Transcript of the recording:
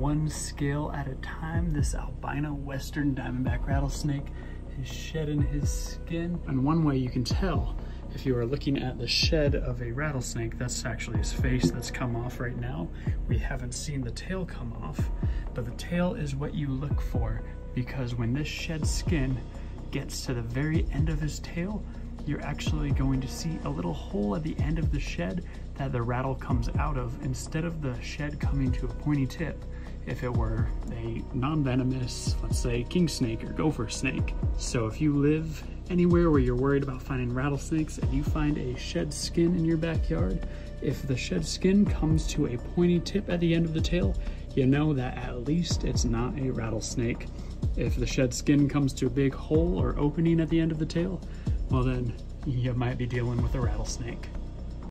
one scale at a time, this albino western diamondback rattlesnake is shedding his skin. And one way you can tell if you are looking at the shed of a rattlesnake, that's actually his face that's come off right now. We haven't seen the tail come off, but the tail is what you look for because when this shed skin gets to the very end of his tail, you're actually going to see a little hole at the end of the shed that the rattle comes out of instead of the shed coming to a pointy tip if it were a non-venomous, let's say king snake or gopher snake. So if you live anywhere where you're worried about finding rattlesnakes and you find a shed skin in your backyard, if the shed skin comes to a pointy tip at the end of the tail, you know that at least it's not a rattlesnake. If the shed skin comes to a big hole or opening at the end of the tail, well then you might be dealing with a rattlesnake.